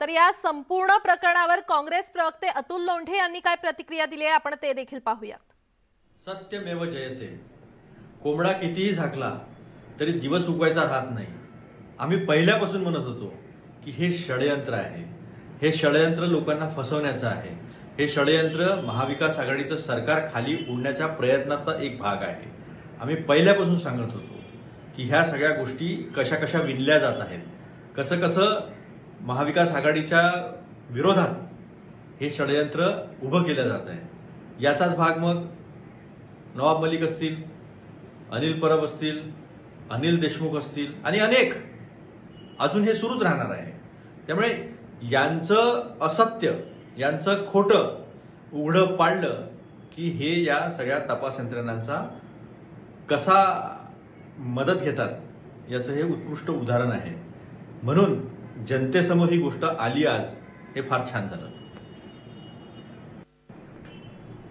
तर या संपूर्ण प्रकरणावर काँग्रेस प्रवक्ते अतुल लोंढे यांनी काय प्रतिक्रिया दिली आहे? आपण ते देखील पाहूयात. सत्यमेव जयते. कोंबडा कितीही झाकला तरी दिवस उगवायचा राहत नाही. आम्ही पहिल्यापासून म्हणत होतो की हे षडयंत्र आहे. हे षडयंत्र लोकांना फसवण्याचं आहे. हे षडयंत्र महाविकास आघाडीचं सरकार खाली उडण्याच्या प्रयत्नाचा एक भाग आहे. आम्ही पहिल्यापासून सांगत होतो की ह्या सगळ्या गोष्टी कशा कशा विणल्या जात आहेत. कसं कसं महाविकास आघाडीच्या विरोधात हे षडयंत्र उभं केलं जात आहे. याचाच भाग मग नवाब मलिक असतील अनिल परब असतील अनिल देशमुख असतील आणि अनेक. अजून हे सुरूच राहणार आहे. त्यामुळे यांचं असत्य यांचं खोटं उघडं पाडलं की हे या सगळ्या तपास यंत्रणांचा कसा मदत घेतात याचं हे उत्कृष्ट उदाहरण आहे. म्हणून जनतेसमोर ही गोष्ट आली आज हे फार छान झालं.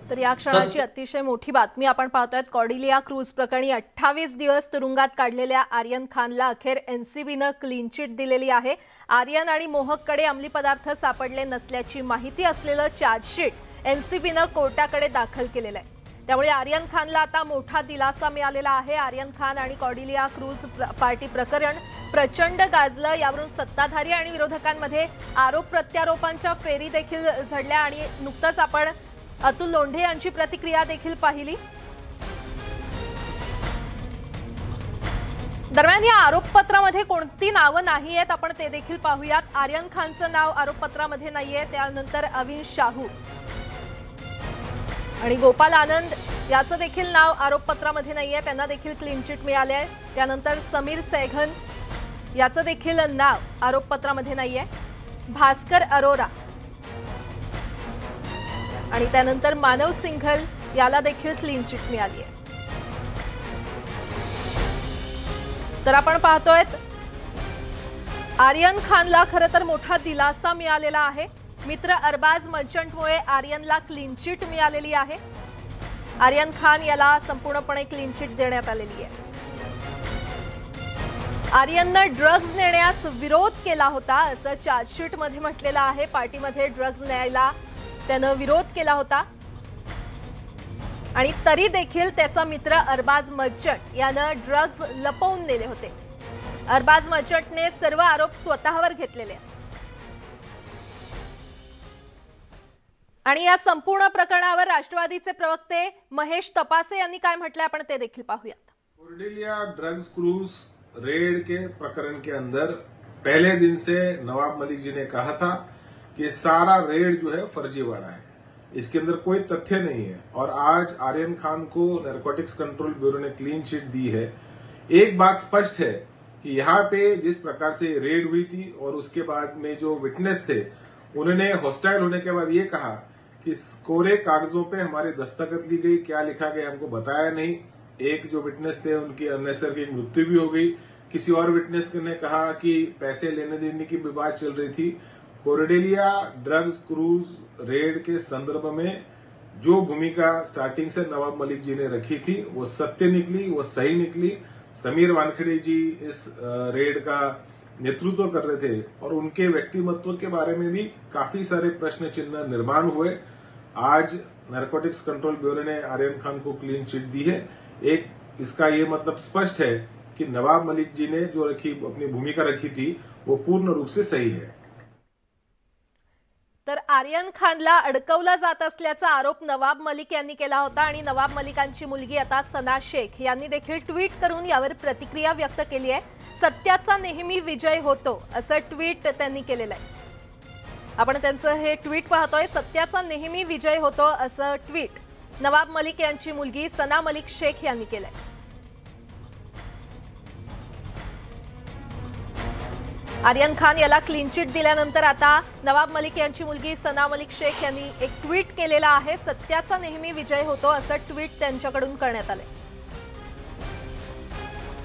तर या क्षणाची अतिशय मोठी बातमी आपण पाहतोय. कॉर्डिलिया क्रूज प्रकरणी अठ्ठावीस दिवस तुरुंगात काढलेल्या आर्यन खानला अखेर एनसीबीनं क्लीन चिट दिलेली आहे. आर्यन आणि मोहककडे अंमली पदार्थ सापडले नसल्याची माहिती असलेलं चार्जशीट एनसीबीनं कोर्टाकडे दाखल केलेलं आहे. त्यामुळे आर्यन खानला आता मोठा दिलासा मिळालेला आहे. आर्यन खान आणि कॉर्डिलिया क्रूज प्र- पार्टी प्रकरण प्रचंड गाजलं. यावरून सत्ताधारी आणि विरोधकांमध्ये आरोप प्रत्यारोपांच्या फेरी देखील झडल्या आणि नुकतंच आपण अतुल लोंढे यांची प्रतिक्रिया देखील पाहिली. दरम्यान या आरोपपत्रामध्ये कोणती नावं नाही आहेत आपण ते देखील पाहूयात. आर्यन खानचं नाव आरोपपत्रामध्ये नाहीये. त्यानंतर अविन शाहू आणि गोपाल आनंद याचं देखील नाव आरोपपत्रामध्ये नाहीये. त्यांना देखील क्लीन चिट मिळाले आहे. त्यानंतर समीर सैघन याचं देखील नाव आरोपपत्रामध्ये नाहीये. भास्कर अरोरा आणि त्यानंतर मानव सिंघल याला देखील क्लीन चिट मिळाली आहे तर आपण पाहतोय आर्यन खानला खरं तर मोठा दिलासा मिळालेला आहे. मित्र अरबाज मर्चंटमुळे आर्यनला क्लीन चिट मिळालेली आहे. आर्यन खान याला संपूर्णपणे क्लीन चिट देण्यात आलेली आहे. आर्यननं ड्रग्ज नेण्यास विरोध केला होता असं चार्जशीटमध्ये म्हटलेलं आहे. पार्टीमध्ये ड्रग्ज न्यायला त्यानं विरोध केला होता. आणि तरी देखील त्याचा मित्र अरबाज मर्चंट यानं ड्रग्ज लपवून नेले होते. अरबाज मर्चंटने सर्व आरोप स्वतःवर घेतलेले आहेत. आणि या संपूर्ण प्रकरणावर राष्ट्रवादीचे प्रवक्ते महेश तपासे यांनी काय म्हटलंय आपण ते देखील पाहूयात. ड्रग्स क्रूज रेड के प्रकरण के अंदर पहले दिन से नवाब मलिक जी ने कहा था कि सारा रेड जो है फर्जीवाड़ा है। इसके अंदर कोई तथ्य नहीं है। और आज आर्यन खान को नारकोटिक्स कंट्रोल ब्यूरो ने क्लीन चिट दी है। एक बात स्पष्ट है कि यहाँ पे जिस प्रकार से रेड हुई थी और उसके बाद में जो विटनेस थे, उन्होंने हॉस्टाइल होने के बाद ये कहा कि कोरे कागजों पे हमारे दस्तखत ली गई, क्या लिखा गया हमको बताया नहीं। एक जो विटनेस थे, उनकी अननेसर की मृत्यु भी हो गई। किसी और विटनेस ने कहा कि पैसे लेने देने की बात चल रही थी। कोरेडेलिया ड्रग्स क्रूज रेड के संदर्भ में जो भूमिका स्टार्टिंग से नवाब मलिक जी ने रखी थी, वो सत्य निकली, वो सही निकली। समीर वानखेड़े जी इस रेड का नेतृत्व कर रहे थे और उनके व्यक्तिमत्व के बारे में भी काफ़ी सारे प्रश्न चिन्ह निर्माण हुए। आज नारकोटिक्स कंट्रोल ब्यूरो ने आर्यन खान को क्लीन चिट दी है। एक इसका ये मतलब स्पष्ट है कि नवाब मलिक जी ने जो रखी अपनी भूमिका रखी थी वो पूर्ण रूप से सही है। तर आर्यन खानला अडकवला जात असल्याचा आरोप नवाब मलिक यांनी केला होता आणि नवाब मलिकांची मुलगी आता सना शेख यांनी देखील ट्विट करून यावर प्रतिक्रिया व्यक्त केली आहे. सत्याचा नेहमी विजय होतो असं ट्विट त्यांनी केलेलं आहे. आपण त्यांचं हे ट्विट पाहतोय. सत्याचा नेहमी विजय होतो असं ट्विट नवाब मलिक यांची मुलगी सना मलिक शेख यांनी केलंय. आर्यन खान याला क्लीन चिट दिल्यानंतर आता नवाब मलिक यांची मुलगी सना मलिक शेख यांनी एक ट्विट केलेला आहे. सत्याचा नेहमी विजय होतो असं ट्विट त्यांच्याकडून करण्यात आलंय.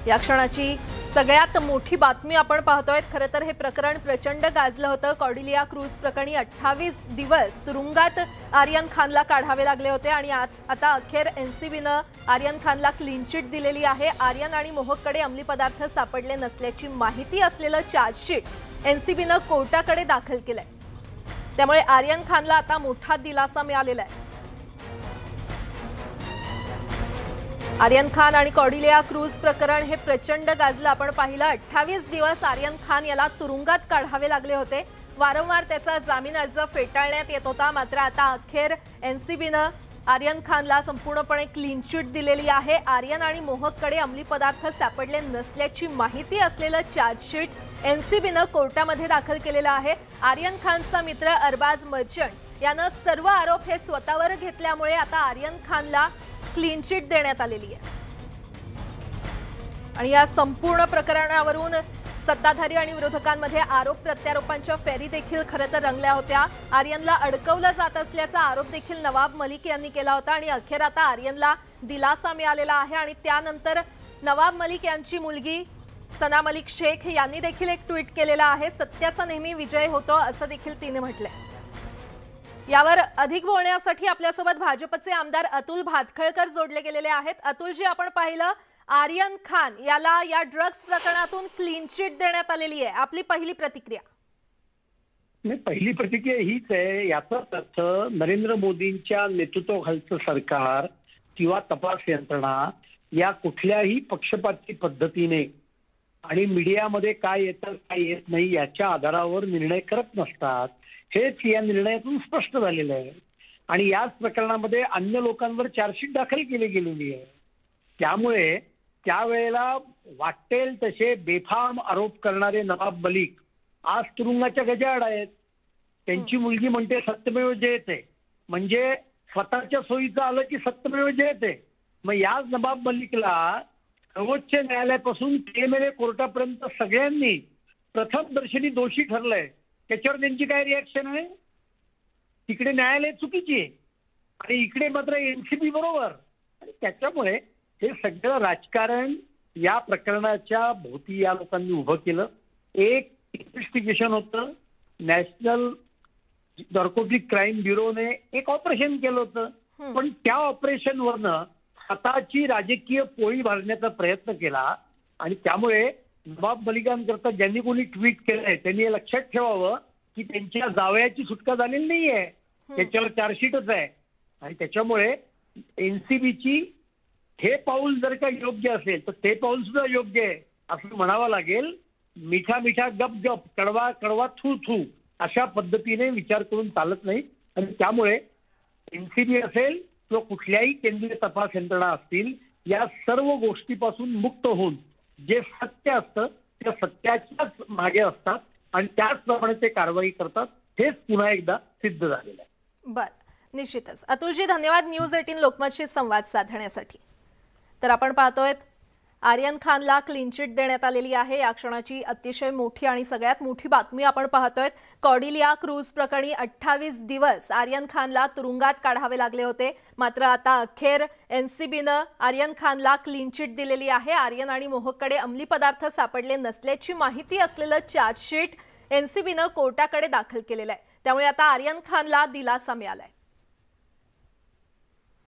या क्षणाची सगळ्यात मोठी बातमी आपण पाहतोय. खरं तर हे प्रकरण प्रचंड गाजलं होतं. कॉडिलिया क्रूज प्रकरणी अठ्ठावीस दिवस तुरुंगात आर्यन खानला काढावे लागले होते आणि आत- आता अखेर एनसीबीनं आर्यन खानला क्लीन चिट दिलेली आहे. आर्यन आणि मोहककडे अंमली पदार्थ सापडले नसल्याची माहिती असलेलं चार्जशीट एनसीबीनं कोर्टाकडे दाखल केलंय. त्यामुळे आर्यन खानला आता मोठा दिलासा मिळालेला आहे. आर्यन खान आणि कॉडिलिया क्रूज प्रकरण हे प्रचंड गाजलं. आपण पाहिलं अठ्ठावीस दिवस आर्यन खान याला तुरुंगात काढावे लागले होते. वारंवार त्याचा जामीन अर्ज फेटाळण्यात येत होता. मात्र आता अखेर एनसीबीनं आर्यन खानला संपूर्णपणे क्लीन चिट दिलेली आहे. आर्यन आणि मोहककडे अंमली पदार्थ सापडले नसल्याची माहिती असलेलं चार्जशीट एनसीबीनं कोर्टामध्ये दाखल केलेलं आहे. आर्यन खानचा मित्र अरबाज मर्चंट यानं सर्व आरोप हे स्वतःवर घेतल्यामुळे आता आर्यन खानला क्लीन चिट देण्यात आलेली आहे. आणि या संपूर्ण प्रकरणावरून सत्ताधारी आणि विरोधकांमध्ये आरोप प्रत्यारोपांच्या फेरी देखील खरं तर रंगल्या होत्या. आर्यनला अडकवलं जात असल्याचा आरोप देखील नवाब मलिक यांनी केला होता आणि अखेर आता आर्यनला दिलासा मिळालेला आहे आणि त्यानंतर नवाब मलिक यांची मुलगी सना मलिक शेख यांनी देखील एक ट्विट केलेला आहे. सत्याचा नेहमी विजय होतो असं देखील तिने म्हटलंय. यावर अधिक बोलण्यासाठी आपल्यासोबत भाजपचे आमदार अतुल भातखळकर जोडले गेलेले आहेत. अतुलजी आपण पाहिलं आर्यन खान याला या ड्रग्ज प्रकरणातून क्लीन चिट देण्यात आलेली आहे. आपली पहिली प्रतिक्रिया. नाही पहिली प्रतिक्रिया हीच आहे. याचाच अर्थ नरेंद्र मोदींच्या नेतृत्वाखालचं सरकार किंवा तपास यंत्रणा या कुठल्याही पक्षपाती पद्धतीने आणि मीडियामध्ये काय येतं काय येत नाही याच्या आधारावर निर्णय करत नसतात. हेच या निर्णयातून स्पष्ट झालेलं आहे. आणि याच प्रकरणामध्ये अन्य लोकांवर चार्जशीट दाखल केली गेलेली आहे. त्यामुळे त्यावेळेला वाटेल तसे बेफाम आरोप करणारे नवाब मलिक आज तुरुंगाच्या गजाआड आहेत. त्यांची मुलगी म्हणते सत्यमेव जयते. म्हणजे स्वतःच्या सोयीचं आलं की सत्यमेव जयते. मग याच नवाब मलिकला सर्वोच्च न्यायालयापासून पीएमएलए कोर्टापर्यंत सगळ्यांनी प्रथम दर्शनी दोषी ठरलंय. त्याच्यावर त्यांची काय रिॲक्शन आहे? तिकडे न्यायालय चुकीची आहे. आणि इकडे मात्र एनसीबी बरोबर. आणि त्याच्यामुळे हे सगळं राजकारण या प्रकरणाच्या भोवती या लोकांनी उभं केलं. एक इन्व्हेस्टिगेशन होतं. नॅशनल नार्कोटिक क्राईम ब्युरोने एक ऑपरेशन केलं होतं. पण त्या ऑपरेशनवरनं स्वतःची राजकीय पोळी भरण्याचा प्रयत्न केला. आणि त्यामुळे नवाब मलिकांकरता ज्यांनी कोणी ट्विट केलंय त्यांनी हे लक्षात ठेवावं की त्यांच्या जावयाची सुटका झालेली नाहीये. त्याच्यावर चार्जशीटच आहे. आणि त्याच्यामुळे एनसीबीची हे पाऊल जर का योग्य असेल तर ते पाऊल सुद्धा योग्य आहे. असं म्हणावं लागेल मिठा मिठा गप गप कडवा कडवा थू थू अशा पद्धतीने विचार करून चालत नाही. आणि त्यामुळे एनसीबी असेल किंवा कुठल्याही केंद्रीय तपास यंत्रणा असतील या सर्व गोष्टीपासून मुक्त होऊन जे सत्य असतं त्या सत्याच्याच मागे असतात आणि त्याचप्रमाणे ते कारवाई करतात हेच पुन्हा एकदा सिद्ध झालेलं आहे. बर निश्चितच. अतुलजी धन्यवाद न्यूज एटीन लोकमतशी संवाद साधण्यासाठी. तर आपण पाहतोय आर्यन खानला क्लीन चिट देण्यात आलेली आहे. या क्षणाची अतिशय मोठी आणि सगळ्यात मोठी बातमी आपण पाहतोय. कॉडिलिया क्रूज प्रकरणी अठ्ठावीस दिवस आर्यन खानला तुरुंगात काढावे लागले होते. मात्र आता अखेर एनसीबीनं आर्यन खानला क्लीन चिट दिलेली आहे. आर्यन आणि मोहककडे अंमली पदार्थ सापडले नसल्याची माहिती असलेलं चार्जशीट एनसीबीनं कोर्टाकडे दाखल केलेलं आहे. त्यामुळे आता आर्यन खानला दिलासा मिळालाय.